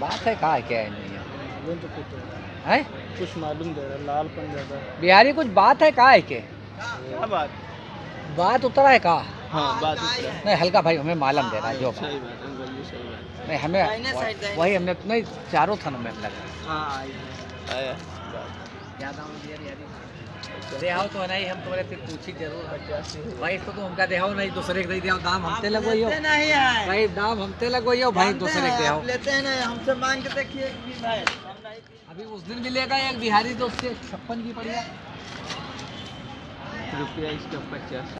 बात है कहा क्या है नहीं है तो कुछ है? कुछ मालूम दे रहा लाल ज़्यादा बिहारी कुछ बात है कहा है के क्या बात? बात उतरा है कहा? हाँ बात नहीं हल्का भाई हमें मालूम दे रहा है जो सही बात सही बात। नहीं हमें वही हमने नहीं चारों थानों में लगा। हाँ देहाव तो नहीं हम तुम्हारे से पूछी ज़रूर भाई तो तुम हमका देहाओ नहीं दूसरे के देहाओ दाम हमते लगवाइयो नहीं है भाई दाम हमते लगवाइयो भाई दूसरे के देहाओ लेते हैं ना हमसे मांग के देखिए भाई अभी उस दिन भी लेगा एक बिहारी दोस्त से छप्पन की पड़ी है। रुपया इसका पचास